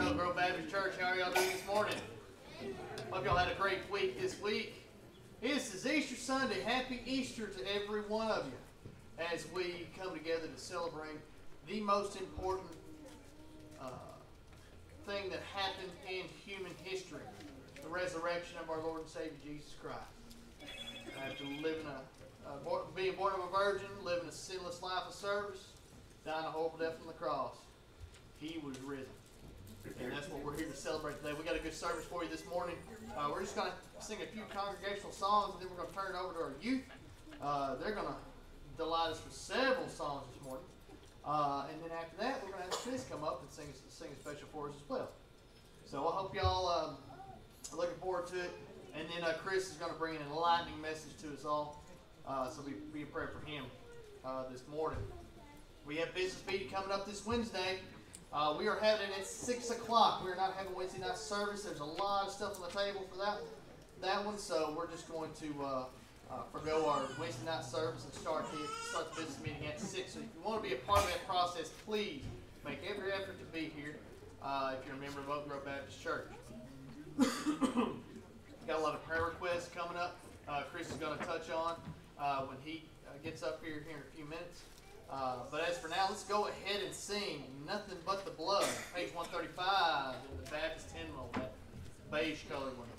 Oak Grove Baptist Church. How are y'all doing this morning? Hope y'all had a great week this week. This is Easter Sunday. Happy Easter to every one of you as we come together to celebrate the most important uh, thing that happened in human history the resurrection of our Lord and Savior Jesus Christ. After living a, being born of a virgin, living a sinless life of service, dying a horrible death on the cross, he was risen. And that's what we're here to celebrate today. We got a good service for you this morning. Uh, we're just going to sing a few congregational songs, and then we're going to turn it over to our youth. Uh, they're going to delight us with several songs this morning. Uh, and then after that, we're going to have Chris come up and sing, sing a special for us as well. So I hope y'all um, are looking forward to it. And then uh, Chris is going to bring an enlightening message to us all. Uh, so be, be a prayer for him uh, this morning. We have business meeting coming up this Wednesday. Uh, we are having it at 6 o'clock. We are not having Wednesday night service. There's a lot of stuff on the table for that, that one, so we're just going to uh, uh, forego our Wednesday night service and start the, start the business meeting at 6. So if you want to be a part of that process, please make every effort to be here uh, if you're a member of Oak Grove Baptist Church. Got a lot of prayer requests coming up. Uh, Chris is going to touch on uh, when he gets up here here in a few minutes. Uh, but as for now, let's go ahead and sing Nothing But the Blood, page 135 in the Baptist hymnal, that beige colored one.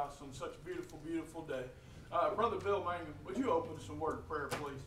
house on such a beautiful, beautiful day. Uh, Brother Bill Mangum, would you open us in word of prayer, please?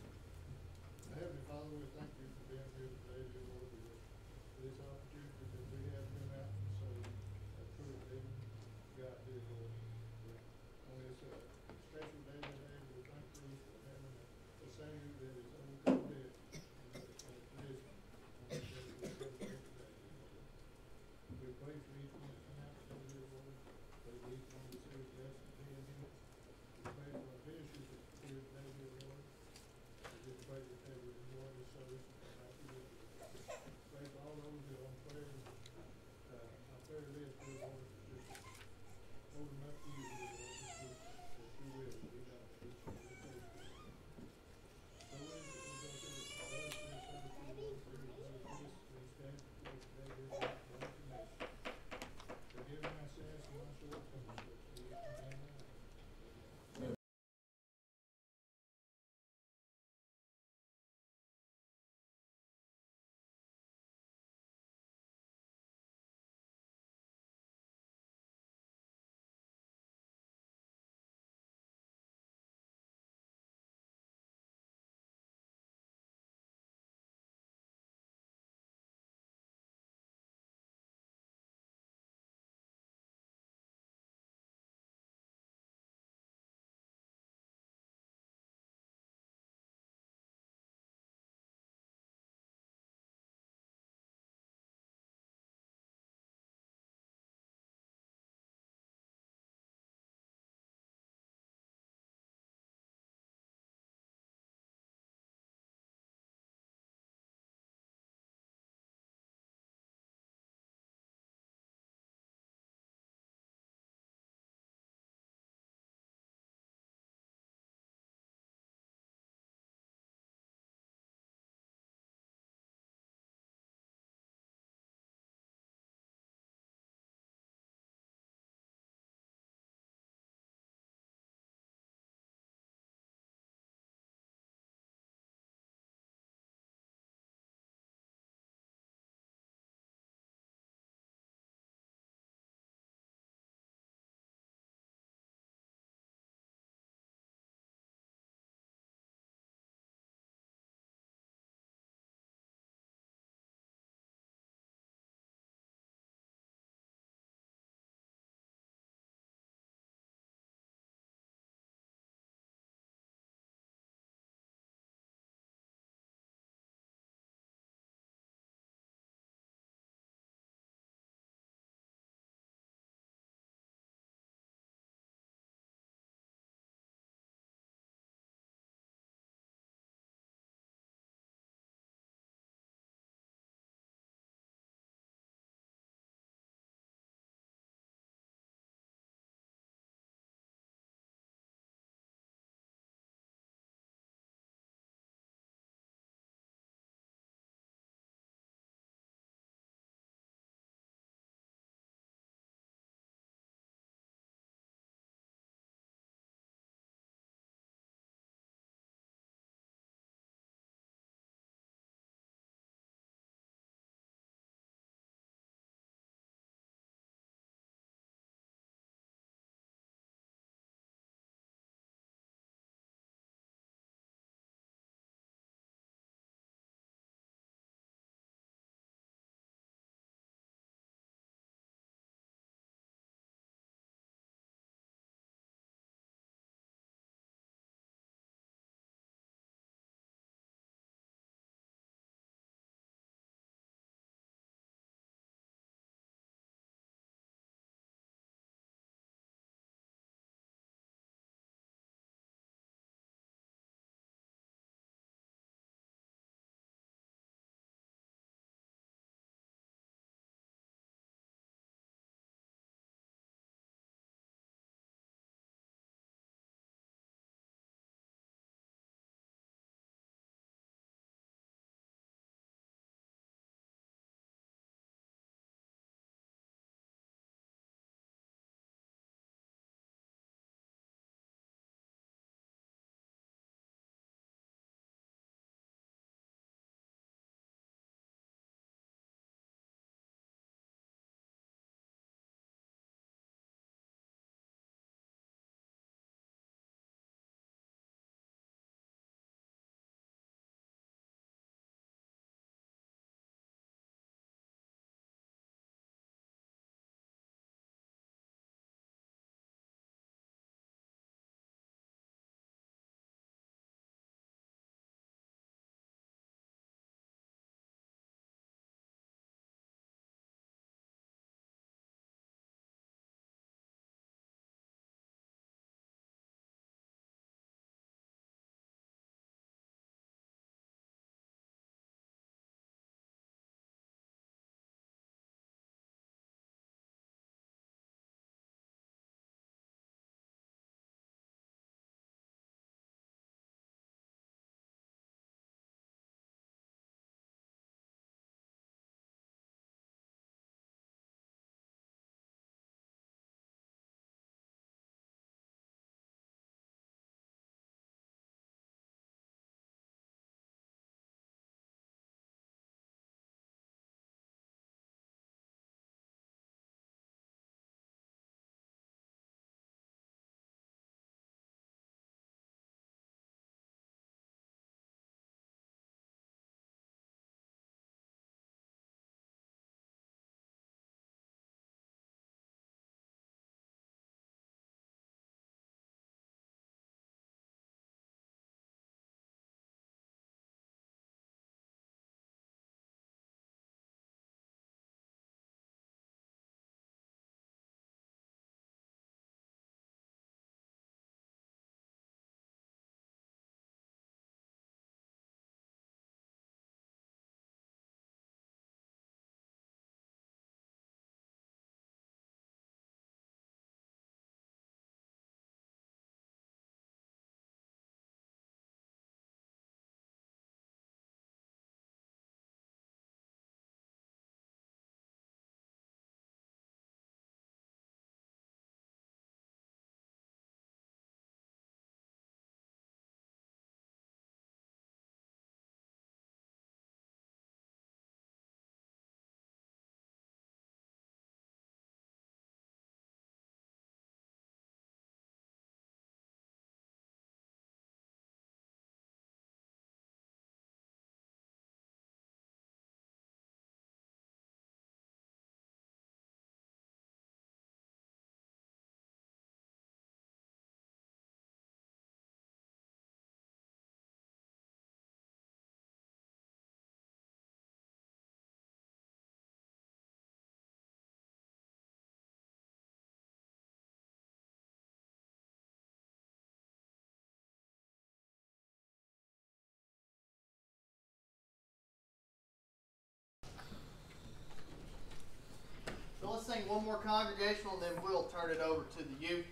One more congregational, and then we'll turn it over to the youth.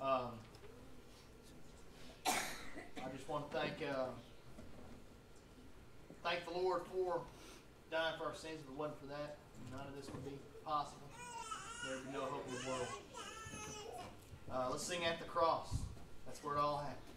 Um, I just want to thank uh, thank the Lord for dying for our sins. If it wasn't for that, none of this would be possible. There would be no hope in the world. Uh, let's sing at the cross. That's where it all happened.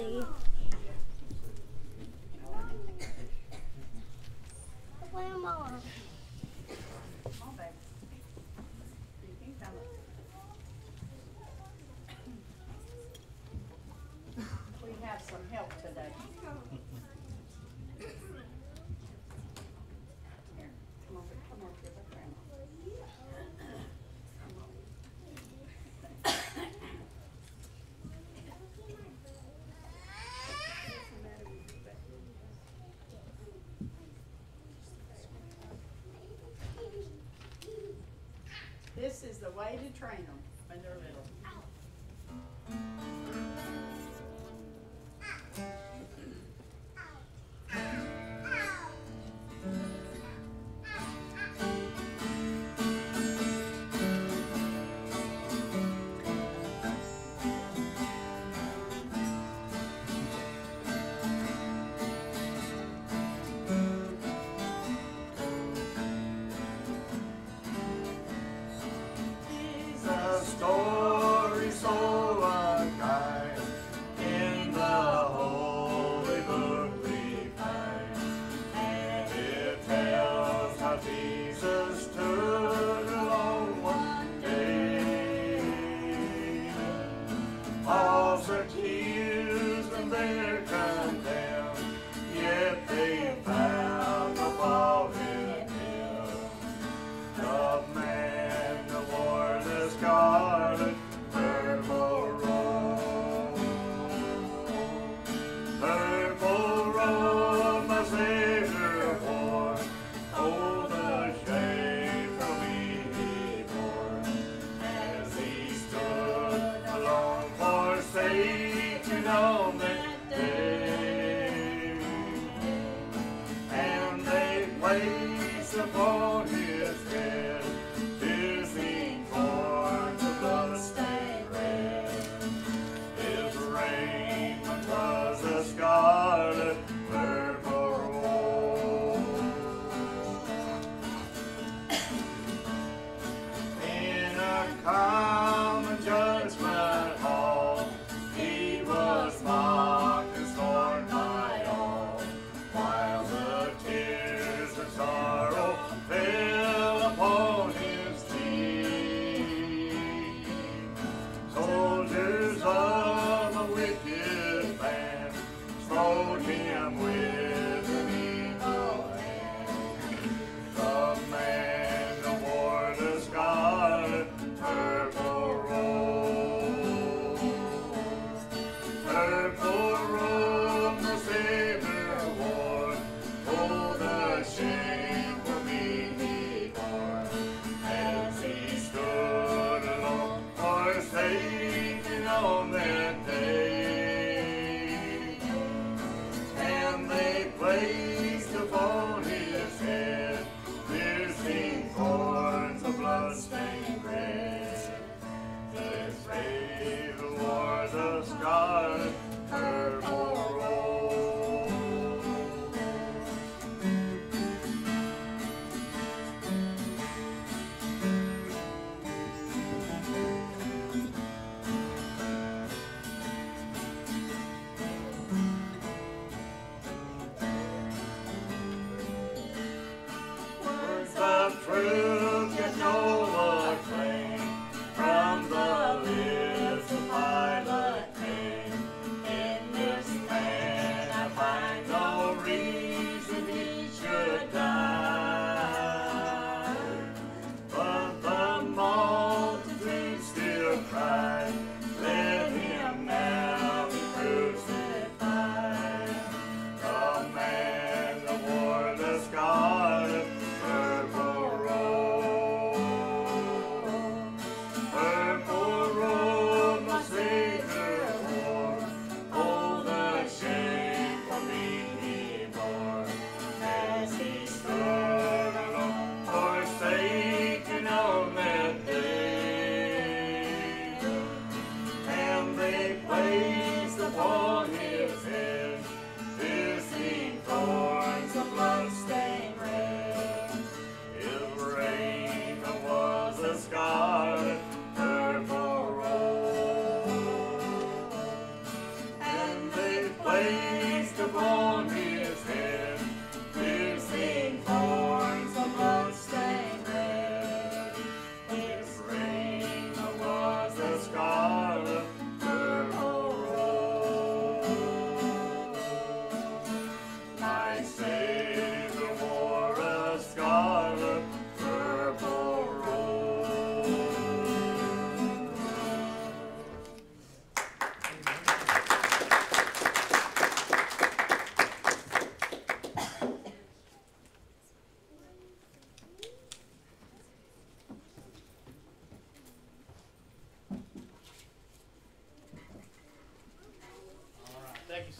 funny. Grandma. we have some help today. the way to train them.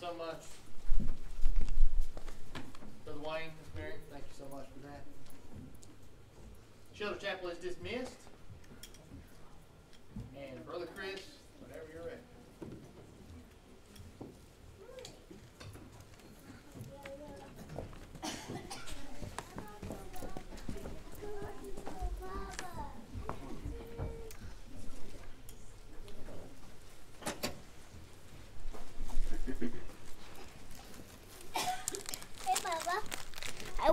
So much. Brother Wayne, Miss Mary, thank you so much for that. Shelter Chapel is dismissed. And Brother Chris,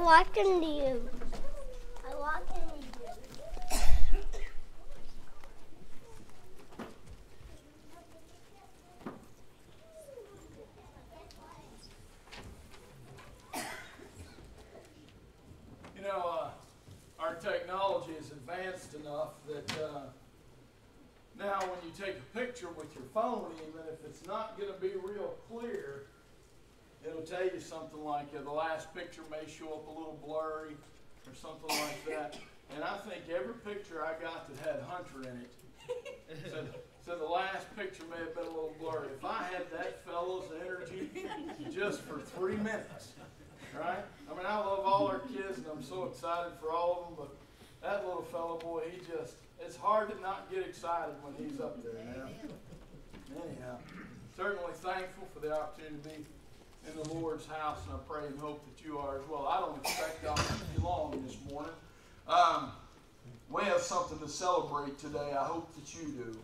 Into you. I walked into you. You know, uh, our technology is advanced enough that uh, now when you take a picture with your phone, even if it's not going to be real clear, it'll tell you something like uh, the last picture may show up a little blurry or something like that. And I think every picture I got that had Hunter in it said, said the last picture may have been a little blurry. If I had that fellow's energy just for three minutes, right? I mean, I love all our kids and I'm so excited for all of them, but that little fellow boy, he just, it's hard to not get excited when he's up there now. Anyhow, certainly thankful for the opportunity to be in the Lord's house and I pray and hope that you are as well. I don't expect I'll be long this morning. Um, we have something to celebrate today. I hope that you do.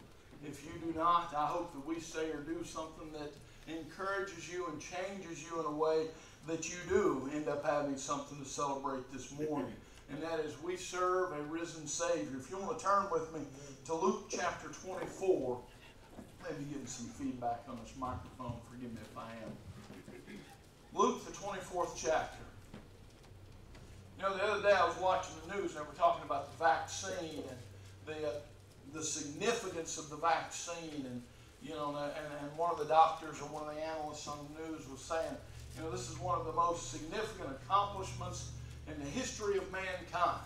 If you do not, I hope that we say or do something that encourages you and changes you in a way that you do end up having something to celebrate this morning. And that is we serve a risen Savior. If you want to turn with me to Luke chapter 24, maybe getting some feedback on this microphone. Forgive me if I am. Luke, the 24th chapter. You know, the other day I was watching the news and they were talking about the vaccine and the, uh, the significance of the vaccine. And, you know, and, and one of the doctors or one of the analysts on the news was saying, you know, this is one of the most significant accomplishments in the history of mankind.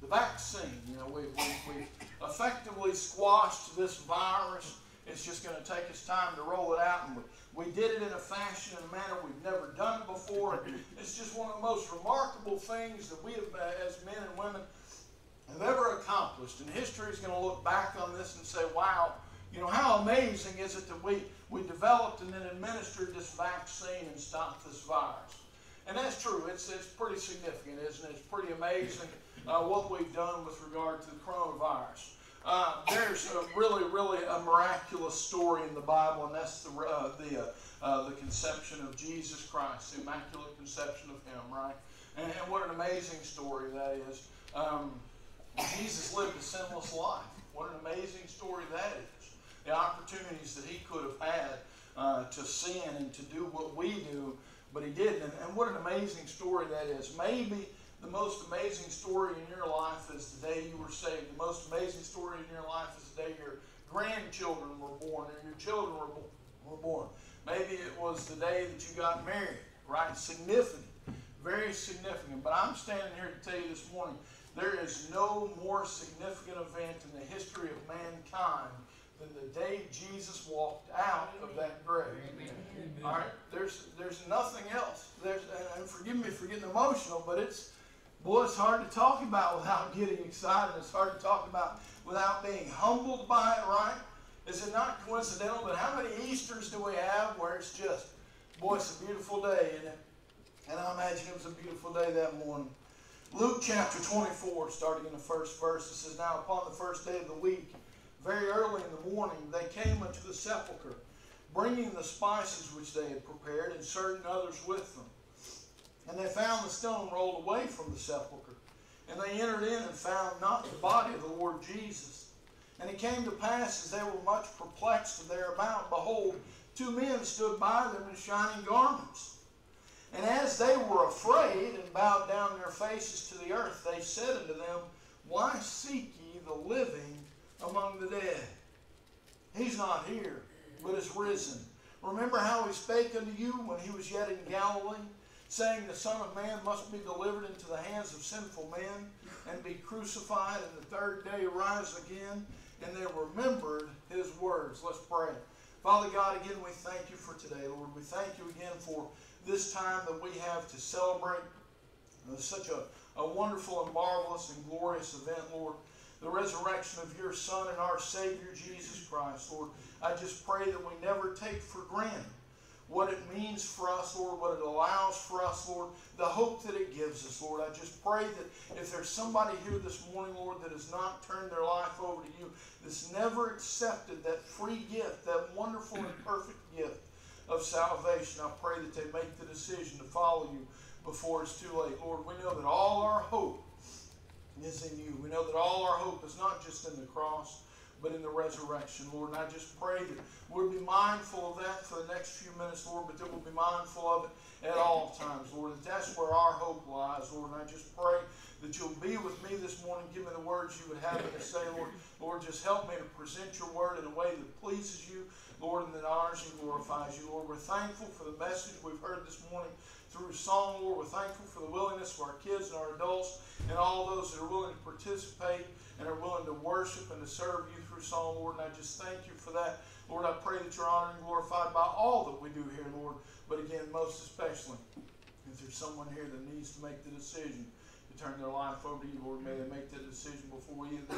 The vaccine, you know, we, we, we effectively squashed this virus. It's just going to take us time to roll it out. And we, did it in a fashion and a manner we've never done it before. And it's just one of the most remarkable things that we have, uh, as men and women, have ever accomplished. And history is going to look back on this and say, wow, you know, how amazing is it that we, we developed and then administered this vaccine and stopped this virus? And that's true. It's, it's pretty significant, isn't it? It's pretty amazing uh, what we've done with regard to the coronavirus. Uh, there's a really, really a miraculous story in the Bible, and that's the, uh, the, uh, uh, the conception of Jesus Christ, the immaculate conception of Him, right? And, and what an amazing story that is. Um, Jesus lived a sinless life. What an amazing story that is. The opportunities that He could have had uh, to sin and to do what we do, but He didn't. And, and what an amazing story that is. Maybe the most amazing story in your life is the day you were saved. The most amazing story in your life is the day your grandchildren were born or your children were, bo- were born. Maybe it was the day that you got married, right? Significant, very significant. But I'm standing here to tell you this morning there is no more significant event in the history of mankind than the day Jesus walked out of that grave. All right, there's there's nothing else. There's and forgive me for getting emotional, but it's boy, it's hard to talk about without getting excited. It's hard to talk about without being humbled by it. Right? Is it not coincidental that how many Easter's do we have where it's just boy, it's a beautiful day, isn't it? And I imagine it was a beautiful day that morning. Luke chapter 24, starting in the first verse, it says, Now upon the first day of the week, very early in the morning, they came unto the sepulchre, bringing the spices which they had prepared, and certain others with them. And they found the stone rolled away from the sepulchre. And they entered in and found not the body of the Lord Jesus. And it came to pass, as they were much perplexed thereabout, behold, two men stood by them in shining garments. And as they were afraid and bowed down their faces to the earth, they said unto them, Why seek ye the living among the dead? He's not here, but is risen. Remember how he spake unto you when he was yet in Galilee, saying, The Son of Man must be delivered into the hands of sinful men, and be crucified, and the third day rise again. And they remembered his words. Let's pray. Father God, again, we thank you for today, Lord. We thank you again for this time that we have to celebrate such a, a wonderful and marvelous and glorious event, Lord. The resurrection of your Son and our Savior, Jesus Christ, Lord. I just pray that we never take for granted what it means for us, Lord, what it allows for us, Lord, the hope that it gives us, Lord. I just pray that if there's somebody here this morning, Lord, that has not turned their life over to you, that's never accepted that free gift, that wonderful and perfect gift of salvation, I pray that they make the decision to follow you before it's too late. Lord, we know that all our hope is in you. We know that all our hope is not just in the cross, but in the resurrection, Lord. And I just pray that we'll be mindful of that for the next few minutes, Lord, but that we'll be mindful of it at all times, Lord. That that's where our hope lies, Lord. And I just pray that you'll be with me this morning. Give me the words you would have me to say, Lord. Lord, just help me to present your word in a way that pleases you, Lord, and that honors and glorifies you, Lord. We're thankful for the message we've heard this morning through song, Lord. We're thankful for the willingness of our kids and our adults and all those that are willing to participate and are willing to worship and to serve you through song, Lord. And I just thank you for that. Lord, I pray that you're honored and glorified by all that we do here, Lord. But again, most especially, if there's someone here that needs to make the decision to turn their life over to you, Lord, may they make that decision before they even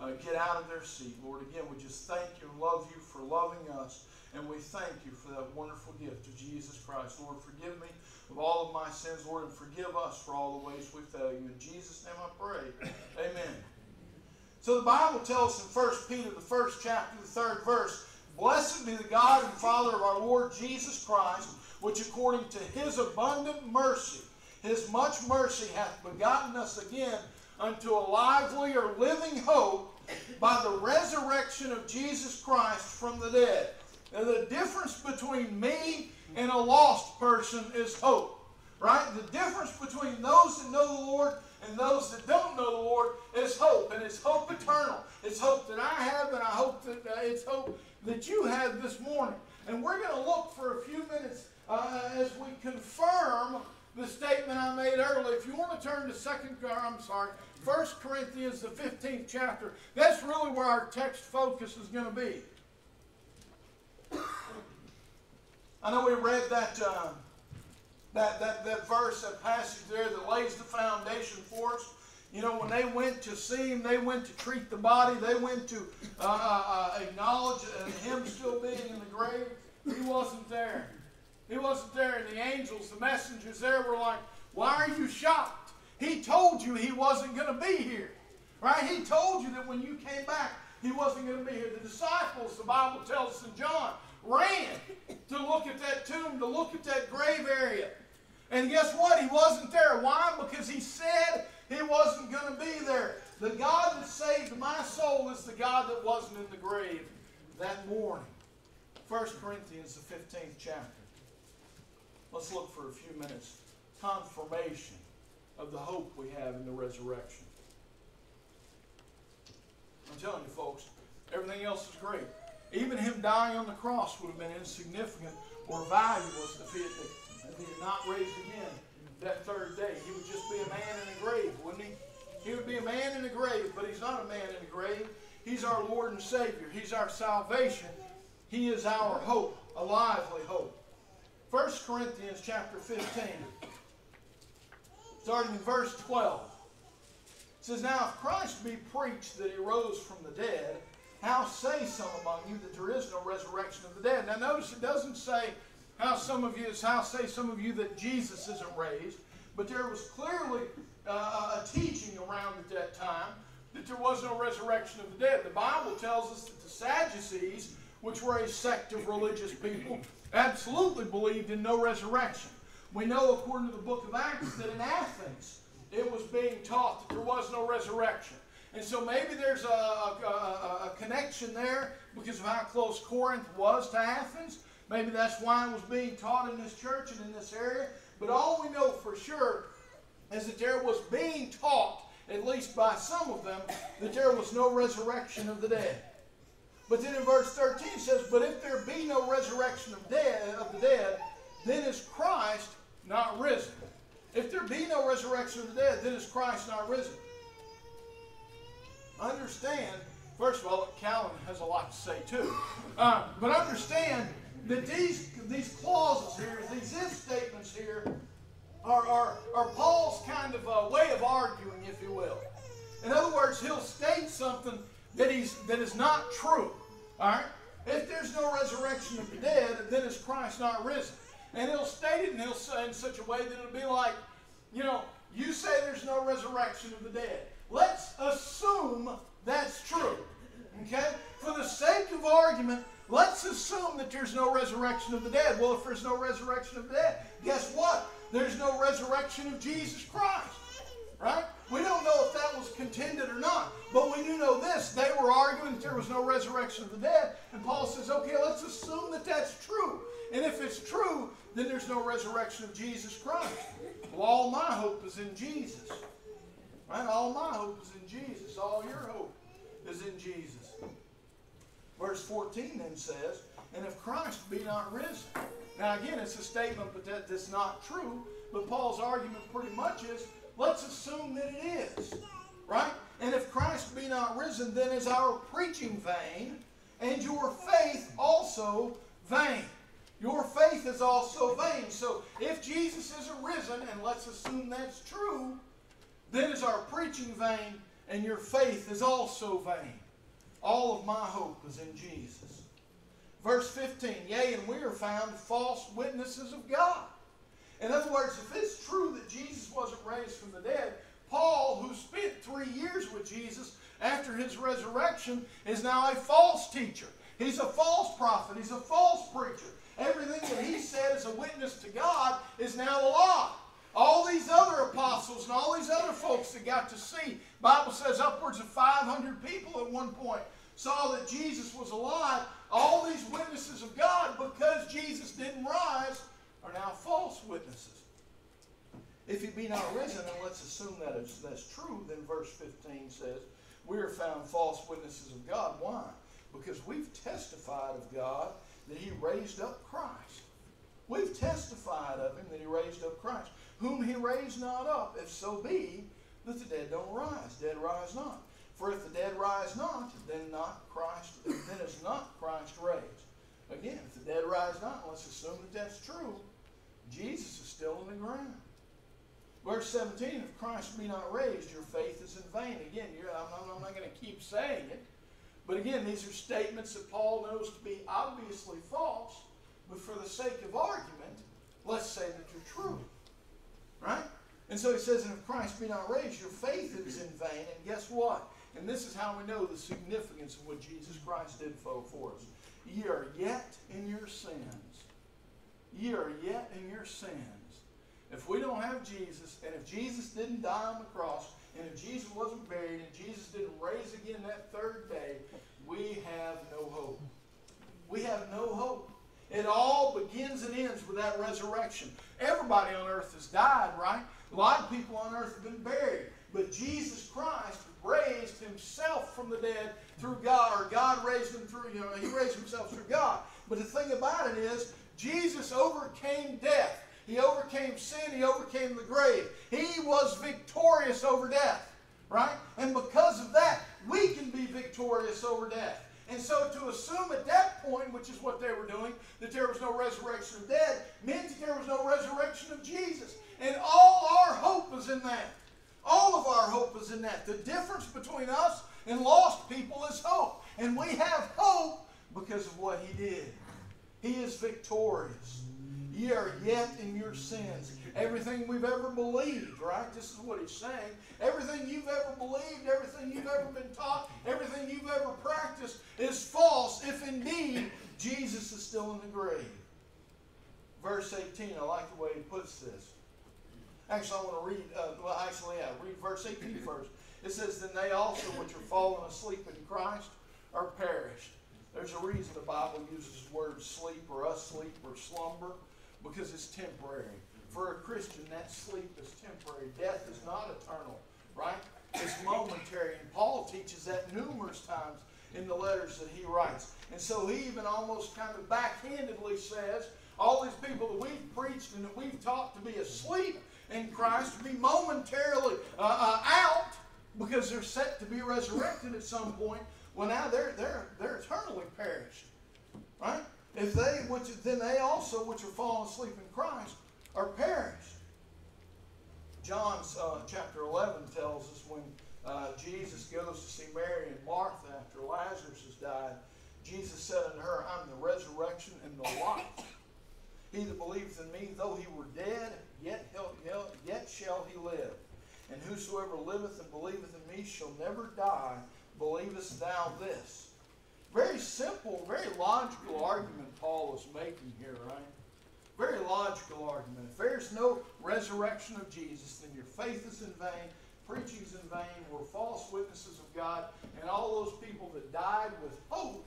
uh, get out of their seat. Lord, again, we just thank you and love you for loving us. And we thank you for that wonderful gift of Jesus Christ. Lord, forgive me of all of my sins, Lord, and forgive us for all the ways we fail you. In Jesus' name I pray. Amen. So the Bible tells in 1 Peter, the first chapter, the third verse, Blessed be the God and Father of our Lord Jesus Christ, which according to his abundant mercy, his much mercy hath begotten us again unto a lively or living hope by the resurrection of Jesus Christ from the dead. Now, the difference between me and a lost person is hope. Right? The difference between those that know the Lord and those that don't know the Lord is hope. And it's hope eternal. It's hope that I have, and I hope that uh, it's hope that you have this morning. And we're going to look for a few minutes uh, as we confirm the statement I made earlier. If you want to turn to second, I'm sorry, First Corinthians, the 15th chapter, that's really where our text focus is going to be. I know we read that, uh, that, that, that verse, that passage there that lays the foundation for us. You know, when they went to see him, they went to treat the body, they went to uh, uh, uh, acknowledge uh, him still being in the grave. He wasn't there. He wasn't there, and the angels, the messengers there were like, Why are you shocked? He told you he wasn't going to be here. Right? He told you that when you came back, he wasn't going to be here. The disciples, the Bible tells us in John, ran to look at that tomb, to look at that grave area. And guess what? He wasn't there. Why? Because he said he wasn't going to be there. The God that saved my soul is the God that wasn't in the grave that morning. 1 Corinthians, the 15th chapter. Let's look for a few minutes. Confirmation of the hope we have in the resurrection. I'm telling you, folks, everything else is great. Even him dying on the cross would have been insignificant or valueless if he had, he had not raised again that third day. He would just be a man in a grave, wouldn't he? He would be a man in a grave, but he's not a man in a grave. He's our Lord and Savior. He's our salvation. He is our hope, a lively hope. 1 Corinthians chapter 15, starting in verse 12. It says, Now if Christ be preached that he rose from the dead, how say some among you that there is no resurrection of the dead? Now notice it doesn't say how some of you, how say some of you that Jesus isn't raised, but there was clearly uh, a teaching around at that time that there was no resurrection of the dead. The Bible tells us that the Sadducees which were a sect of religious people, absolutely believed in no resurrection. We know, according to the book of Acts, that in Athens it was being taught that there was no resurrection. And so maybe there's a, a, a, a connection there because of how close Corinth was to Athens. Maybe that's why it was being taught in this church and in this area. But all we know for sure is that there was being taught, at least by some of them, that there was no resurrection of the dead. But then in verse 13 it says, But if there be no resurrection of, dead, of the dead, then is Christ not risen. If there be no resurrection of the dead, then is Christ not risen. Understand, first of all, Calvin has a lot to say too. Uh, but understand that these, these clauses here, these if statements here, are, are, are Paul's kind of uh, way of arguing, if you will. In other words, he'll state something that, he's, that is not true. All right? If there's no resurrection of the dead, then is Christ not risen? And he'll state it and he'll say in such a way that it'll be like, you know, you say there's no resurrection of the dead. Let's assume that's true. Okay? For the sake of argument, let's assume that there's no resurrection of the dead. Well, if there's no resurrection of the dead, guess what? There's no resurrection of Jesus Christ. Right? We don't know if that was contended or not, but we do know this. They were arguing that there was no resurrection of the dead, and Paul says, okay, let's assume that that's true. And if it's true, then there's no resurrection of Jesus Christ. Well, all my hope is in Jesus. Right? All my hope is in Jesus. All your hope is in Jesus. Verse 14 then says, And if Christ be not risen. Now, again, it's a statement, but that, that's not true. But Paul's argument pretty much is let's assume that it is. Right? And if Christ be not risen, then is our preaching vain, and your faith also vain. Your faith is also vain. So if Jesus isn't risen, and let's assume that's true, then is our preaching vain, and your faith is also vain. All of my hope is in Jesus. Verse 15, yea, and we are found false witnesses of God. In other words, if it's true that Jesus wasn't raised from the dead, Paul, who spent three years with Jesus after his resurrection, is now a false teacher. He's a false prophet. He's a false preacher. Everything that he said as a witness to God is now a lie. All these other apostles and all these other folks that got to see, Bible says upwards of 500 people at one point saw that Jesus was alive. All these witnesses of God, because Jesus didn't rise, are now false witnesses. If he be not risen, and let's assume that that's true, then verse 15 says, We are found false witnesses of God. Why? Because we've testified of God that he raised up Christ. We've testified of him that he raised up Christ, whom he raised not up, if so be that the dead don't rise. Dead rise not. For if the dead rise not, then not Christ, then is not Christ raised. Again, if the dead rise not, let's assume that that's true. Jesus is still in the ground. Verse 17, if Christ be not raised, your faith is in vain. Again, I'm I'm not going to keep saying it. But again, these are statements that Paul knows to be obviously false, but for the sake of argument, let's say that they're true. Right? And so he says, and if Christ be not raised, your faith is in vain. And guess what? And this is how we know the significance of what Jesus Christ did for, us. Ye are yet in your sins. Ye are yet in your sins. If we don't have Jesus, and if Jesus didn't die on the cross, and if Jesus wasn't buried, and Jesus didn't raise again that third day, we have no hope. We have no hope. It all begins and ends with that resurrection. Everybody on earth has died, right? A lot of people on earth have been buried. But Jesus Christ raised himself from the dead through God, or God raised him through, you know, he raised himself through God. But the thing about it is, Jesus overcame death. He overcame sin. He overcame the grave. He was victorious over death, right? And because of that, we can be victorious over death. And so to assume at that point, which is what they were doing, that there was no resurrection of dead, meant that there was no resurrection of Jesus. And all our hope is in that. All of our hope is in that. The difference between us and lost people is hope. And we have hope because of what he did. He is victorious. Ye are yet in your sins. Everything we've ever believed, right? This is what he's saying. Everything you've ever believed, everything you've ever been taught, everything you've ever practiced is false if indeed Jesus is still in the grave. Verse 18, I like the way he puts this. Actually, I want to read, uh, well, actually, yeah, read verse 18 first. It says, Then they also which are fallen asleep in Christ are perished. There's a reason the Bible uses the word sleep or asleep or slumber because it's temporary. For a Christian, that sleep is temporary. Death is not eternal, right? It's momentary. And Paul teaches that numerous times in the letters that he writes. And so he even almost kind of backhandedly says, all these people that we've preached and that we've taught to be asleep in Christ to be momentarily uh, uh, out because they're set to be resurrected at some point. Well, now they're they're they're eternally perished, right? If they which then they also which are fallen asleep in Christ are perished. John's uh, chapter 11 tells us when uh, Jesus goes to see Mary and Martha after Lazarus has died, Jesus said unto her, I'm the resurrection and the life. He that believeth in me, though he were dead, yet, he'll, yet shall he live. And whosoever liveth and believeth in me shall never die. Believest thou this? Very simple, very logical argument Paul is making here, right? Very logical argument. If there's no resurrection of Jesus, then your faith is in vain, preaching is in vain, we're false witnesses of God, and all those people that died with hope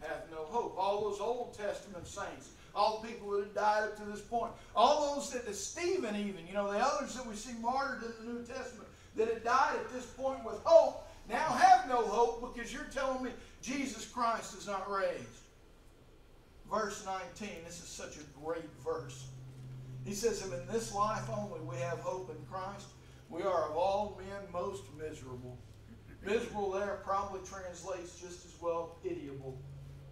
have no hope. All those Old Testament saints, all the people that have died up to this point, all those that, Stephen even, you know, the others that we see martyred in the New Testament, that had died at this point with hope, now have no hope because you're telling me Jesus Christ is not raised. Verse 19, this is such a great verse. He says, If in this life only we have hope in Christ. We are of all men most miserable. Miserable there probably translates just as well pitiable.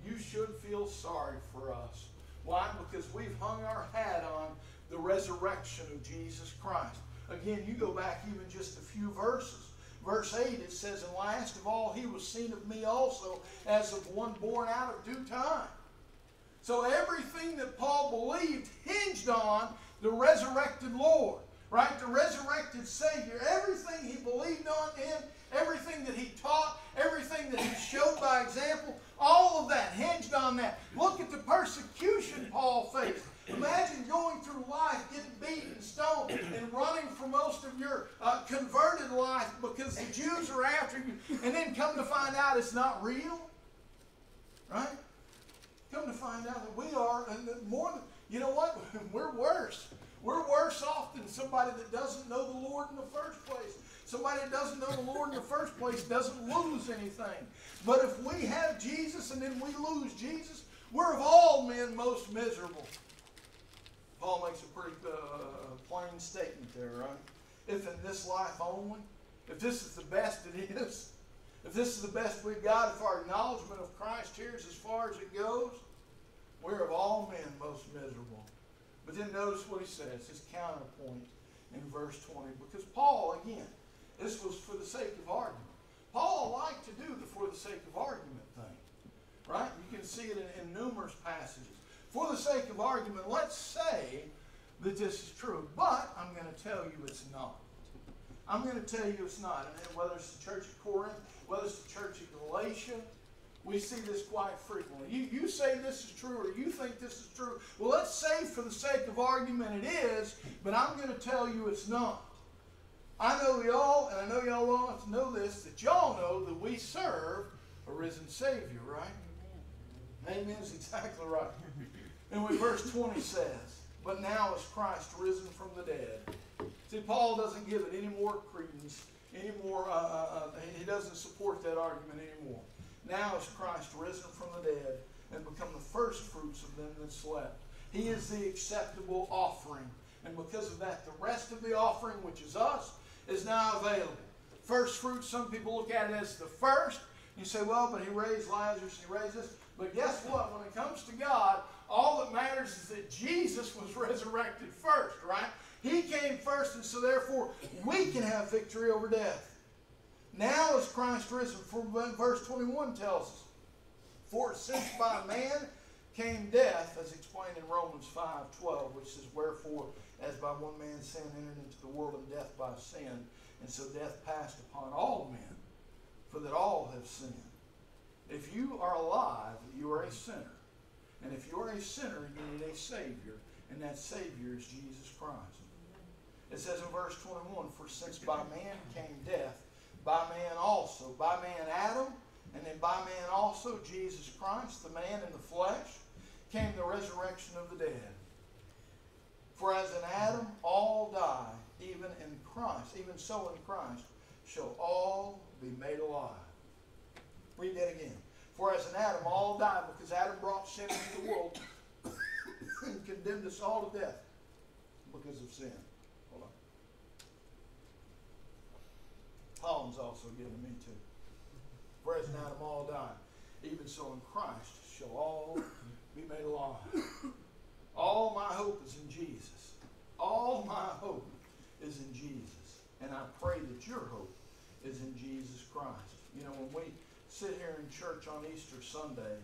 You should feel sorry for us. Why? Because we've hung our hat on the resurrection of Jesus Christ. Again, you go back even just a few verses. Verse 8, it says, And last of all, he was seen of me also as of one born out of due time. So everything that Paul believed hinged on the resurrected Lord, right? The resurrected Savior. Everything he believed on him, everything that he taught, everything that he showed by example, all of that hinged on that. Look at the persecution Paul faced. Imagine going through life, getting beaten, and stoned, and running for most of your uh, converted life because the Jews are after you, and then come to find out it's not real. Right? Come to find out that we are, and more than, you know what? We're worse. We're worse off than somebody that doesn't know the Lord in the first place. Somebody that doesn't know the Lord in the first place doesn't lose anything. But if we have Jesus and then we lose Jesus, we're of all men most miserable. Paul makes a pretty uh, plain statement there, right? If in this life only, if this is the best it is, if this is the best we've got, if our acknowledgement of Christ here is as far as it goes, we're of all men most miserable. But then notice what he says, his counterpoint in verse 20. Because Paul, again, this was for the sake of argument. Paul liked to do the for the sake of argument thing. Right? You can see it in, in numerous passages. For the sake of argument, let's say that this is true, but I'm going to tell you it's not. I'm going to tell you it's not. And whether it's the church of Corinth, whether it's the church of Galatia, we see this quite frequently. You, you say this is true or you think this is true. Well, let's say for the sake of argument it is, but I'm going to tell you it's not. I know y'all, and I know y'all want to know this, that y'all know that we serve a risen Savior, right? Amen is exactly right. And what verse 20 says, But now is Christ risen from the dead. See, Paul doesn't give it any more credence, any more, uh, uh, uh, he doesn't support that argument anymore. Now is Christ risen from the dead and become the first fruits of them that slept. He is the acceptable offering. And because of that, the rest of the offering, which is us, is now available. First fruits, some people look at it as the first. You say, well, but he raised Lazarus, he raised this. But guess what? When it comes to God, all that matters is that Jesus was resurrected first, right? He came first, and so therefore we can have victory over death. Now is Christ risen, for verse 21 tells us. For since by man came death, as explained in Romans 5:12, which says, Wherefore, as by one man's sin entered into the world, and death by sin, and so death passed upon all men, for that all have sinned. If you are alive, you are a sinner. And if you are a sinner, you need a Savior, and that Savior is Jesus Christ. It says in verse 21, For since by man came death, by man also, by man Adam, and then by man also Jesus Christ, the man in the flesh, came the resurrection of the dead. For as in Adam all die, even in Christ, even so in Christ, shall all be made alive. Read that again. For as in Adam all died, because Adam brought sin into the world and condemned us all to death because of sin. Hold on. Paul's also given me too. For as in Adam all died, even so in Christ shall all be made alive. All my hope is in Jesus. All my hope is in Jesus. And I pray that your hope is in Jesus Christ. You know, when we sit here in church on Easter Sunday,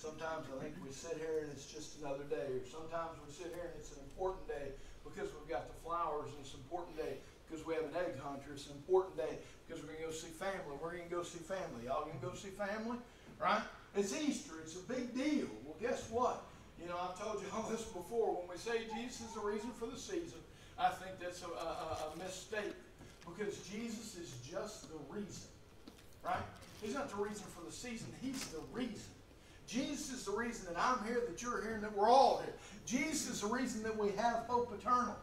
sometimes I think we sit here and it's just another day. Or sometimes we sit here and it's an important day because we've got the flowers and it's an important day because we have an egg hunter. It's an important day because we're going to go see family. We're going to go see family. Y'all going to go see family? Right? It's Easter. It's a big deal. Well, guess what? You know, I've told you all this before. When we say Jesus is the reason for the season, I think that's a, a, a mistake because Jesus is just the reason. Right? He's not the reason for the season. He's the reason. Jesus is the reason that I'm here, that you're here, and that we're all here. Jesus is the reason that we have hope eternal.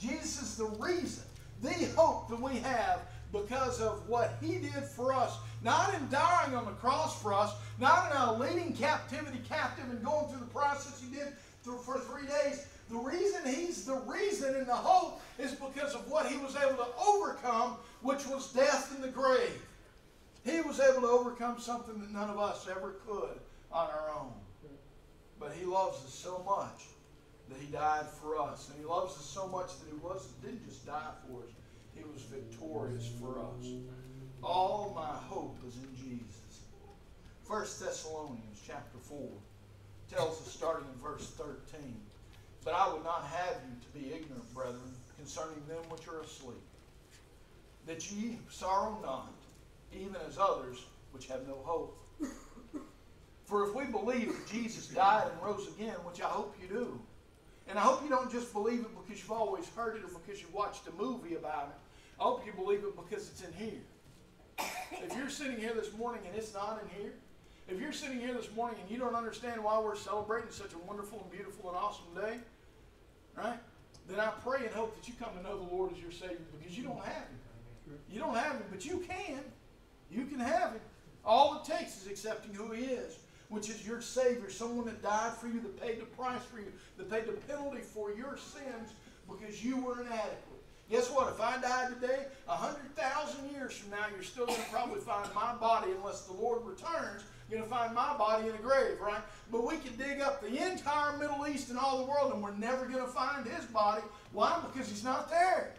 Jesus is the reason, the hope that we have because of what he did for us. Not in dying on the cross for us, not in uh, leading captivity captive and going through the process he did for three days. The reason he's the reason and the hope is because of what he was able to overcome, which was death in the grave. He was able to overcome something that none of us ever could on our own. But he loves us so much that he died for us. And he loves us so much that he was, didn't just die for us, he was victorious for us. All my hope is in Jesus. 1 Thessalonians chapter 4 tells us, starting in verse 13, But I would not have you to be ignorant, brethren, concerning them which are asleep, that ye sorrow not, even as others which have no hope. For if we believe that Jesus died and rose again, which I hope you do, and I hope you don't just believe it because you've always heard it or because you've watched a movie about it. I hope you believe it because it's in here. If you're sitting here this morning and it's not in here, if you're sitting here this morning and you don't understand why we're celebrating such a wonderful and beautiful and awesome day, right? Then I pray and hope that you come to know the Lord as your Savior because you don't have Him. You don't have Him, but you can. You can have Him. All it takes is accepting who He is, which is your Savior, someone that died for you, that paid the price for you, that paid the penalty for your sins because you were inadequate. Guess what? If I died today, a hundred thousand years from now, you're still going to probably find my body, unless the Lord returns. You're going to find my body in a grave, right? But we can dig up the entire Middle East and all the world, and we're never going to find his body. Why? Because he's not there.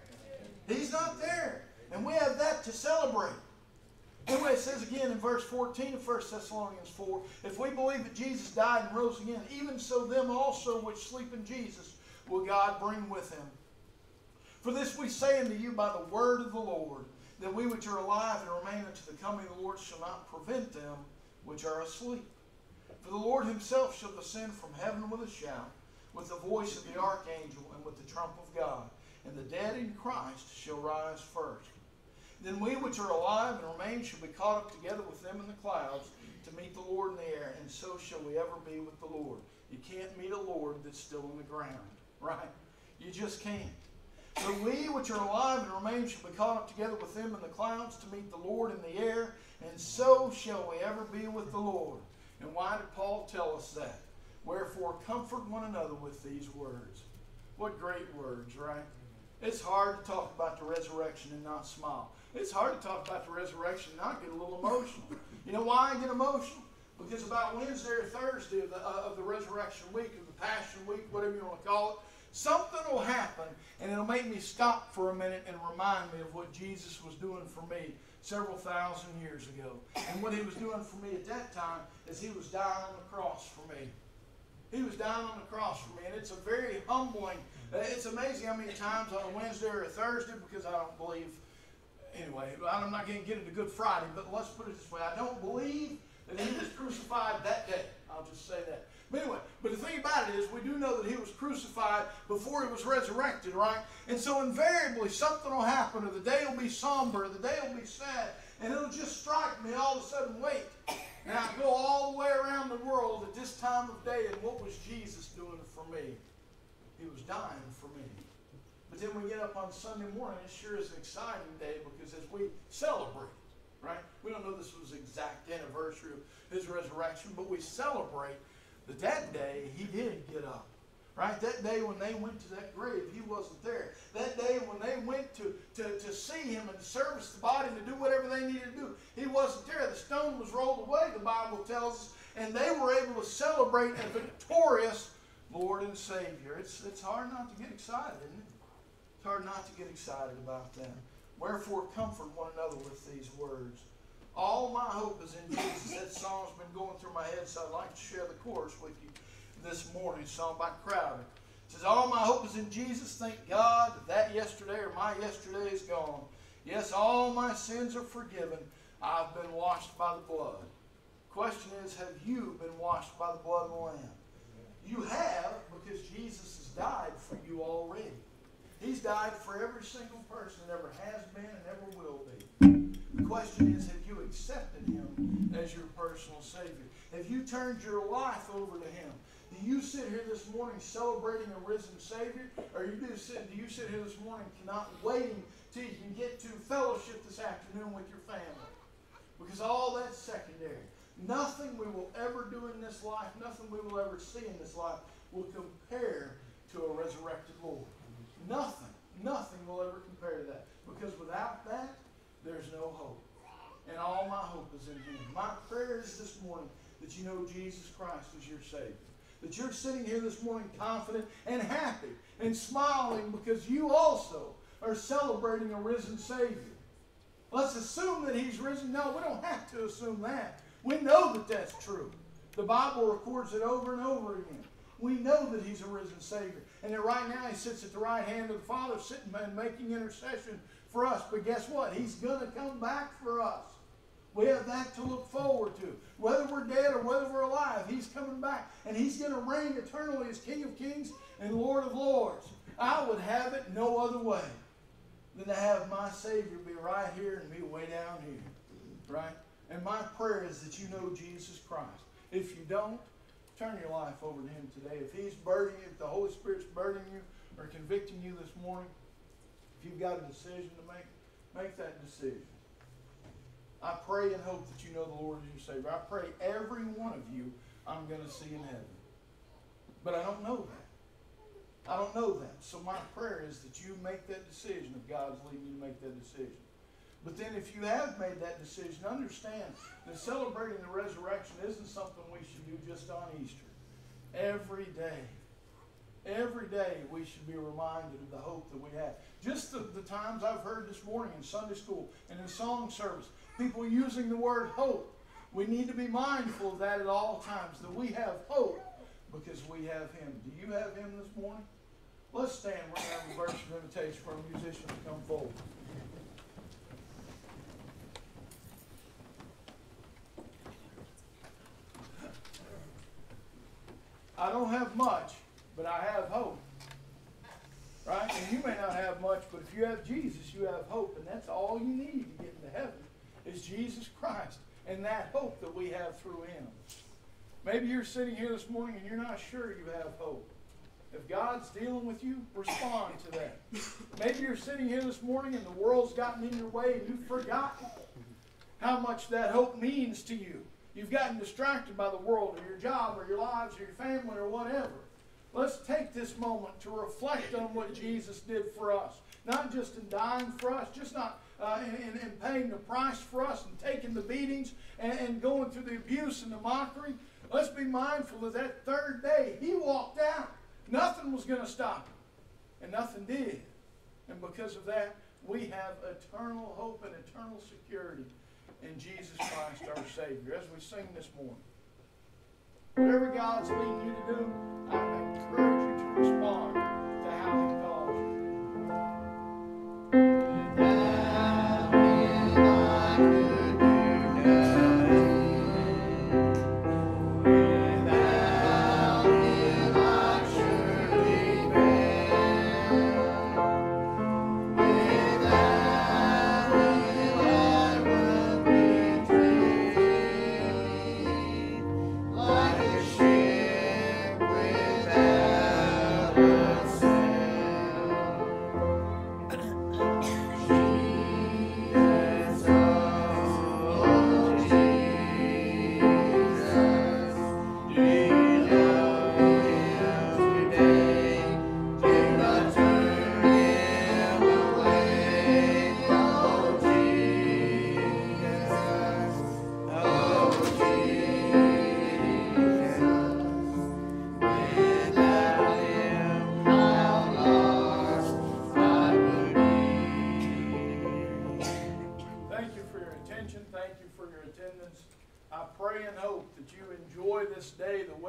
He's not there. And we have that to celebrate. Anyway, it says again in verse 14 of 1 Thessalonians 4 if we believe that Jesus died and rose again, even so them also which sleep in Jesus will God bring with him. For this we say unto you by the word of the Lord, that we which are alive and remain unto the coming of the Lord shall not prevent them which are asleep. For the Lord himself shall descend from heaven with a shout, with the voice of the archangel, and with the trump of God. And the dead in Christ shall rise first. Then we which are alive and remain shall be caught up together with them in the clouds to meet the Lord in the air, and so shall we ever be with the Lord. You can't meet a Lord that's still in the ground, right? You just can't. So we which are alive and remain shall be caught up together with them in the clouds to meet the Lord in the air, and so shall we ever be with the Lord. And why did Paul tell us that? Wherefore, comfort one another with these words. What great words, right? It's hard to talk about the resurrection and not smile. It's hard to talk about the resurrection and not get a little emotional. You know why I get emotional? Because about Wednesday or Thursday of the, uh, of the resurrection week, of the Passion Week, whatever you want to call it, something will happen and it'll make me stop for a minute and remind me of what Jesus was doing for me several thousand years ago. And what he was doing for me at that time is he was dying on the cross for me. He was dying on the cross for me, and it's a very humbling. uh, It's amazing how many times on a Wednesday or a Thursday, because I don't believe. Anyway, I'm not going to get into Good Friday, but let's put it this way: I don't believe that he was crucified that day. I'll just say that. But anyway, but the thing about it is, we do know that he was crucified before he was resurrected, right? And so invariably, something will happen, or the day will be somber, or the day will be sad, and it'll just strike me all of a sudden. Wait, now I go all the way around the world at this time of day, and what was Jesus doing for me? He was dying for me. But then we get up on Sunday morning, it sure is an exciting day because as we celebrate, right? We don't know this was the exact anniversary of his resurrection, but we celebrate that that day he did get up. Right? That day when they went to that grave, he wasn't there. That day when they went to, to, to see him and to service the body and to do whatever they needed to do, he wasn't there. The stone was rolled away, the Bible tells us, and they were able to celebrate a victorious Lord and Savior. It's, it's hard not to get excited, isn't it? It's hard not to get excited about that. Wherefore, comfort one another with these words. All my hope is in Jesus. That song's been going through my head, so I'd like to share the chorus with you this morning. Song by Crowder. It says, All my hope is in Jesus. Thank God that, yesterday or my yesterday is gone. Yes, all my sins are forgiven. I've been washed by the blood. Question is, have you been washed by the blood of the Lamb? You have because Jesus has died for you already. He's died for every single person that ever has been and ever will be. The question is, accepted him as your personal Savior? Have you turned your life over to him? Do you sit here this morning celebrating a risen Savior? Or you do, sit, do you sit here this morning not waiting till you can get to fellowship this afternoon with your family? Because all that's secondary. Nothing we will ever do in this life, nothing we will ever see in this life will compare to a resurrected Lord. Nothing, nothing will ever compare to that. Because without that, there's no hope. And all my hope is in Him. My prayer is this morning that you know Jesus Christ is your Savior. That you're sitting here this morning confident and happy and smiling because you also are celebrating a risen Savior. Let's assume that He's risen. No, we don't have to assume that. We know that that's true. The Bible records it over and over again. We know that He's a risen Savior. And that right now He sits at the right hand of the Father, sitting and making intercession for us. But guess what? He's going to come back for us. We have that to look forward to. Whether we're dead or whether we're alive, He's coming back. And He's going to reign eternally as King of Kings and Lord of Lords. I would have it no other way than to have my Savior be right here and me way down here. Right? And my prayer is that you know Jesus Christ. If you don't, turn your life over to Him today. If He's burdening you, if the Holy Spirit's burdening you or convicting you this morning, if you've got a decision to make, make that decision. I pray and hope that you know the Lord as your Savior. I pray every one of you I'm going to see in heaven. But I don't know that. I don't know that. So my prayer is that you make that decision if God's leading you to make that decision. But then if you have made that decision, understand that celebrating the resurrection isn't something we should do just on Easter. Every day. Every day we should be reminded of the hope that we have. Just the, the times I've heard this morning in Sunday school and in song service, people using the word hope. We need to be mindful of that at all times, that we have hope because we have Him. Do you have Him this morning? Let's stand. We're going to have a verse of invitation for a musician to come forward. I don't have much, but I have hope. Right? And you may not have much, but if you have Jesus, you have hope. And that's all you need to get into heaven is Jesus Christ and that hope that we have through Him. Maybe you're sitting here this morning and you're not sure you have hope. If God's dealing with you, respond to that. Maybe you're sitting here this morning and the world's gotten in your way and you've forgotten how much that hope means to you. You've gotten distracted by the world or your job or your lives or your family or whatever. Let's take this moment to reflect on what Jesus did for us. Not just in dying for us, just not uh, in, in paying the price for us and taking the beatings and, and going through the abuse and the mockery. Let's be mindful that that third day he walked out. Nothing was going to stop him, and nothing did. And because of that, we have eternal hope and eternal security in Jesus Christ our Savior. As we sing this morning. Whatever God's leading you to do, I encourage you to respond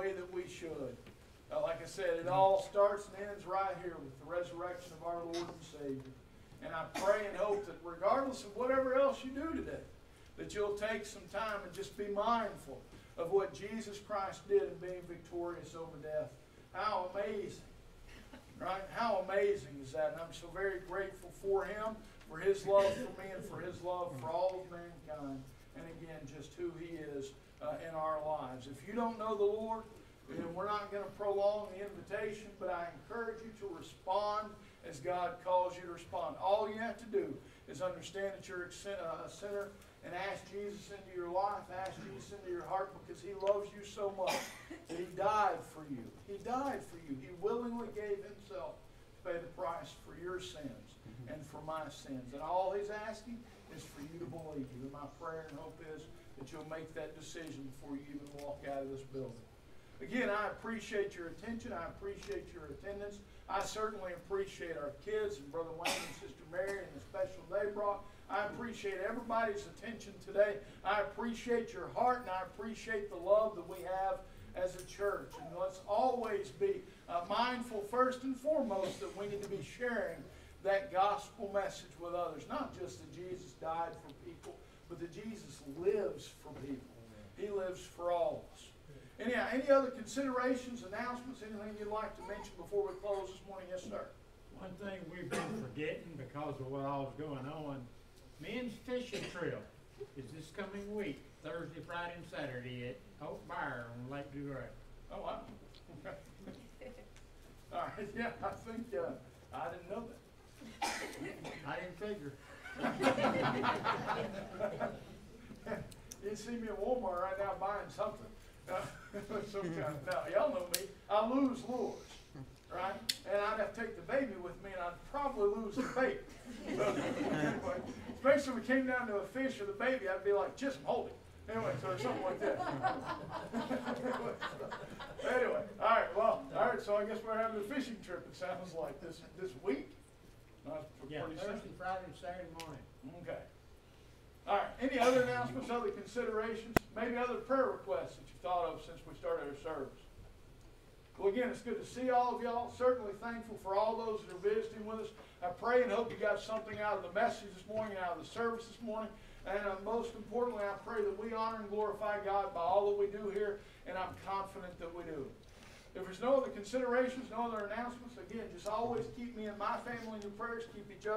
way that we should. Uh, like I said, it all starts and ends right here with the resurrection of our Lord and Savior. And I pray and hope that regardless of whatever else you do today, that you'll take some time and just be mindful of what Jesus Christ did in being victorious over death. How amazing right? How amazing is that? And I'm so very grateful for him, for his love for me, and for his love for all of mankind. And again, just who he is uh, in our lives. If you don't know the Lord, then we're not going to prolong the invitation, but I encourage you to respond as God calls you to respond. All you have to do is understand that you're uh, a sinner and ask Jesus into your life, ask Jesus into your heart because he loves you so much that he died for you. He died for you. He willingly gave himself to pay the price for your sins and for my sins. And all he's asking is for you to believe. And my prayer and hope is that you'll make that decision before you even walk out of this building. Again, I appreciate your attention. I appreciate your attendance. I certainly appreciate our kids and Brother Wayne and Sister Mary and the special they brought. I appreciate everybody's attention today. I appreciate your heart and I appreciate the love that we have as a church. And let's always be uh, mindful, first and foremost, that we need to be sharing that gospel message with others. Not just that Jesus died for but that Jesus lives for people. He lives for all of us. Any, any other considerations, announcements, anything you'd like to mention before we close this morning? Yes, sir. One thing we've been forgetting because of what all is going on, men's fishing trip is this coming week, Thursday, Friday, and Saturday at Oak Bar on Lake DeGray. Oh, wow. All right, yeah, I think, uh, I didn't know that. I didn't figure. You see me at Walmart right now buying something. Some kind of, now, y'all know me, I lose lures, right? And I'd have to take the baby with me and I'd probably lose the baby. So, anyway, Especially when we came down to a fish or the baby, I'd be like, just hold it. Anyway, so something like that. Anyway, all right, well, all right, so I guess we're having a fishing trip, it sounds like, this, this week? Not Yeah, pretty soon. Thursday, Friday, and Saturday morning. Okay. All right, any other announcements, other considerations, maybe other prayer requests that you've thought of since we started our service? Well, again, it's good to see all of y'all. Certainly thankful for all those that are visiting with us. I pray and hope you got something out of the message this morning, out of the service this morning. And uh, most importantly, I pray that we honor and glorify God by all that we do here, and I'm confident that we do. If there's no other considerations, no other announcements, again, just always keep me and my family in your prayers, keep each other.